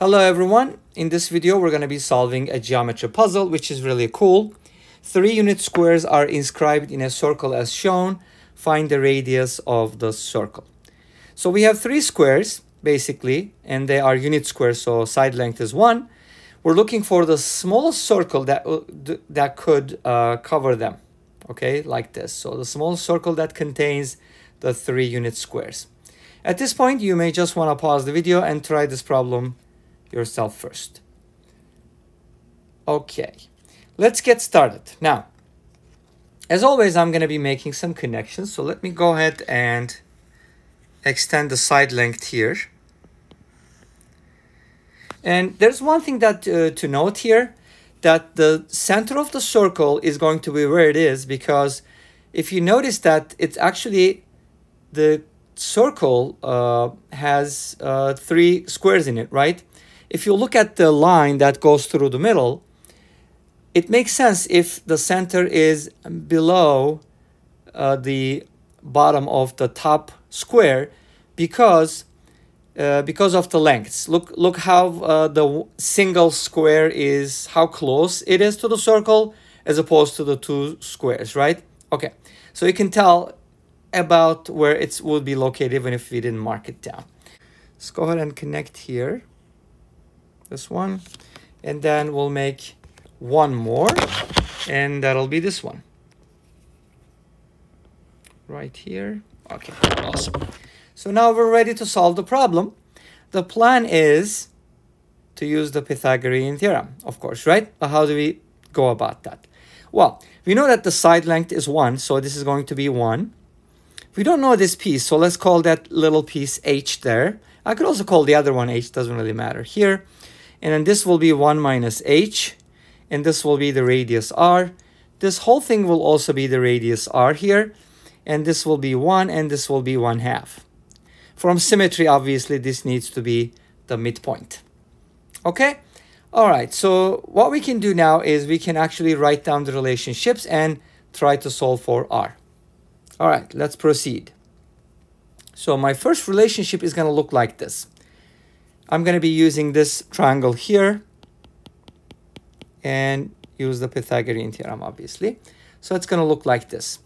Hello everyone. In this video, we're going to be solving a geometry puzzle, which is really cool. Three unit squares are inscribed in a circle as shown. Find the radius of the circle. So we have three squares, basically, and they are unit squares, so side length is one. We're looking for the smallest circle that, uh, that could uh, cover them, okay, like this. So the small circle that contains the three unit squares. At this point, you may just want to pause the video and try this problem yourself first. Okay, let's get started. Now, as always, I'm going to be making some connections. So let me go ahead and extend the side length here. And there's one thing that uh, to note here, that the center of the circle is going to be where it is because if you notice that it's actually the circle uh, has uh, three squares in it, right? If you look at the line that goes through the middle, it makes sense if the center is below uh, the bottom of the top square because uh, because of the lengths. Look look how uh, the single square is how close it is to the circle as opposed to the two squares, right? Okay, so you can tell about where it would be located even if we didn't mark it down. Let's go ahead and connect here this one. And then we'll make one more and that'll be this one. Right here. Okay awesome. So now we're ready to solve the problem. The plan is to use the Pythagorean theorem of course right? But how do we go about that? Well we know that the side length is one so this is going to be one. We don't know this piece so let's call that little piece h there. I could also call the other one h doesn't really matter. Here and then this will be 1 minus h. And this will be the radius r. This whole thing will also be the radius r here. And this will be 1 and this will be 1 half. From symmetry, obviously, this needs to be the midpoint. Okay? All right, so what we can do now is we can actually write down the relationships and try to solve for r. All right, let's proceed. So my first relationship is going to look like this. I'm going to be using this triangle here and use the Pythagorean theorem, obviously. So it's going to look like this.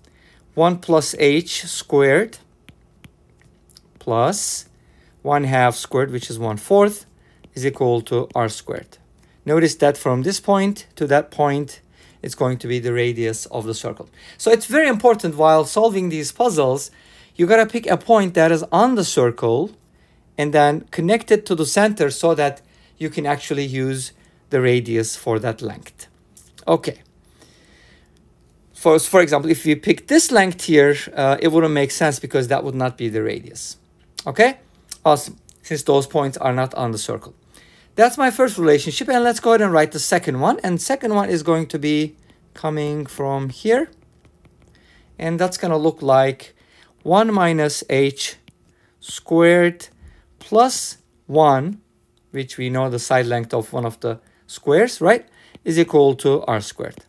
1 plus h squared plus 1 half squared, which is 1 fourth, is equal to r squared. Notice that from this point to that point, it's going to be the radius of the circle. So it's very important while solving these puzzles, you got to pick a point that is on the circle and then connect it to the center so that you can actually use the radius for that length. Okay. For, for example, if you pick this length here, uh, it wouldn't make sense because that would not be the radius. Okay? Awesome. Since those points are not on the circle. That's my first relationship. And let's go ahead and write the second one. And second one is going to be coming from here. And that's going to look like 1 minus h squared plus 1, which we know the side length of one of the squares, right, is equal to r squared.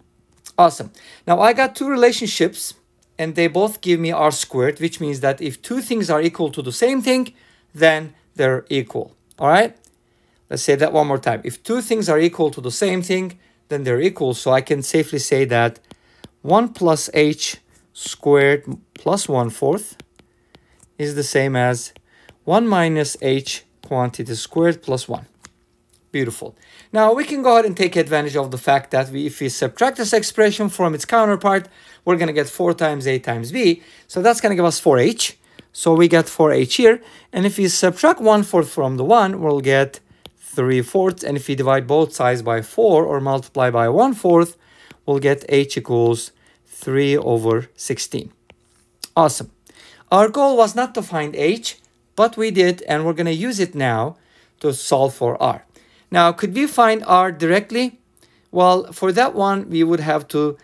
Awesome. Now I got two relationships and they both give me r squared, which means that if two things are equal to the same thing, then they're equal. All right? Let's say that one more time. If two things are equal to the same thing, then they're equal. So I can safely say that 1 plus h squared plus 1 fourth is the same as 1 minus h quantity squared plus 1. Beautiful. Now we can go ahead and take advantage of the fact that we, if we subtract this expression from its counterpart, we're going to get 4 times a times b. So that's going to give us 4h. So we get 4h here. And if we subtract 1 fourth from the 1, we'll get 3 fourths. And if we divide both sides by 4 or multiply by 1 fourth, we'll get h equals 3 over 16. Awesome. Our goal was not to find h, but we did, and we're going to use it now to solve for r. Now, could we find r directly? Well, for that one, we would have to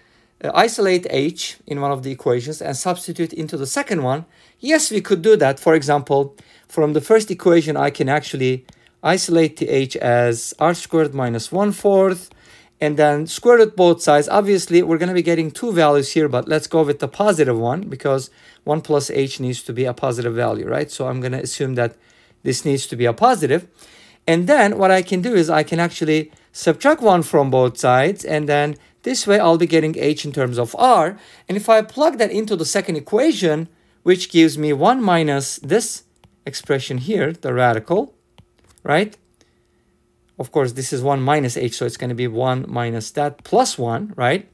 uh, isolate h in one of the equations and substitute into the second one. Yes, we could do that. For example, from the first equation, I can actually isolate the h as r squared minus 1 fourth and then square root both sides. Obviously, we're going to be getting two values here, but let's go with the positive one because 1 plus h needs to be a positive value, right? So I'm going to assume that this needs to be a positive. And then what I can do is I can actually subtract 1 from both sides and then this way I'll be getting h in terms of r. And if I plug that into the second equation, which gives me 1 minus this expression here, the radical, right? Of course, this is 1 minus h, so it's going to be 1 minus that plus 1, right?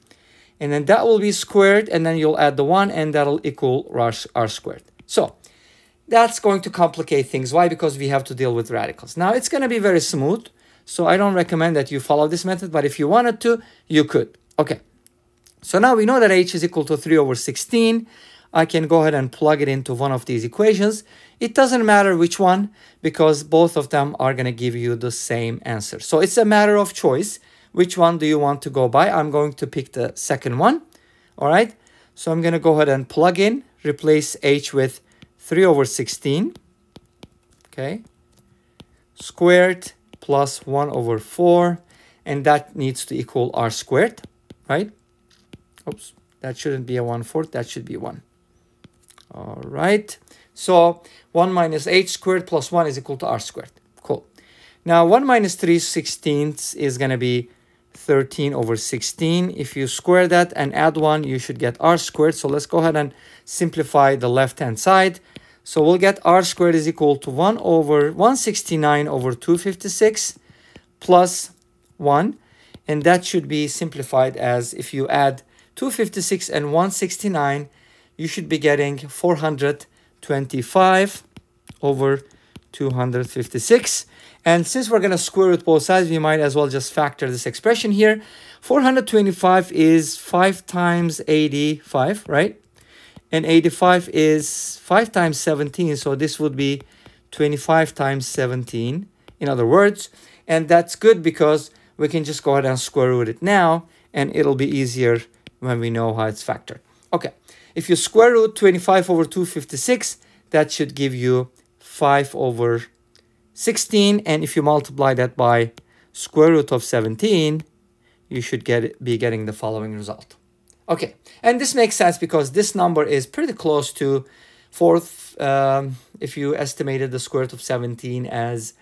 And then that will be squared, and then you'll add the 1, and that'll equal r, r squared. So that's going to complicate things. Why? Because we have to deal with radicals. Now, it's going to be very smooth, so I don't recommend that you follow this method, but if you wanted to, you could. Okay, so now we know that h is equal to 3 over 16. I can go ahead and plug it into one of these equations. It doesn't matter which one because both of them are going to give you the same answer. So it's a matter of choice. Which one do you want to go by? I'm going to pick the second one. All right. So I'm going to go ahead and plug in, replace h with 3 over 16. Okay. Squared plus 1 over 4. And that needs to equal r squared, right? Oops. That shouldn't be a 1 fourth. That should be 1. All right. So 1 minus h squared plus 1 is equal to r squared. Cool. Now 1 minus 3 sixteenths is going to be 13 over 16. If you square that and add 1, you should get r squared. So let's go ahead and simplify the left-hand side. So we'll get r squared is equal to 1 over 169 over 256 plus 1. And that should be simplified as if you add 256 and 169, you should be getting 425 over 256. And since we're going to square root both sides, we might as well just factor this expression here. 425 is 5 times 85, right? And 85 is 5 times 17, so this would be 25 times 17, in other words. And that's good because we can just go ahead and square root it now, and it'll be easier when we know how it's factored. Okay, if you square root 25 over 256, that should give you 5 over 16. And if you multiply that by square root of 17, you should get be getting the following result. Okay, and this makes sense because this number is pretty close to fourth, um, if you estimated the square root of 17 as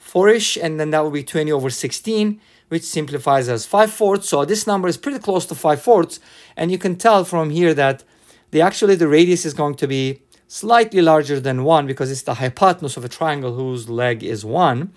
4-ish, and then that would be 20 over 16, which simplifies as 5 fourths. So this number is pretty close to 5 fourths, and you can tell from here that the actually the radius is going to be slightly larger than 1 because it's the hypotenuse of a triangle whose leg is 1.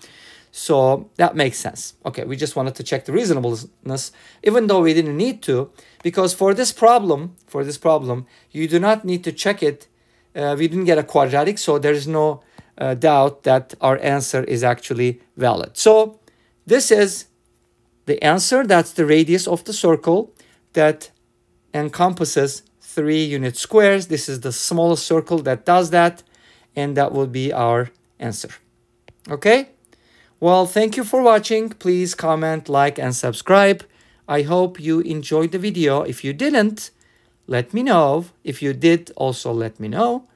So that makes sense. Okay, we just wanted to check the reasonableness, even though we didn't need to, because for this problem, for this problem, you do not need to check it. Uh, we didn't get a quadratic, so there's no uh, doubt that our answer is actually valid. So this is the answer. That's the radius of the circle that encompasses three unit squares. This is the smallest circle that does that. And that will be our answer. Okay? Well, thank you for watching. Please comment, like, and subscribe. I hope you enjoyed the video. If you didn't, let me know. If you did, also let me know.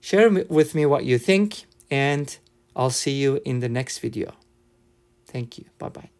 Share with me what you think, and I'll see you in the next video. Thank you. Bye-bye.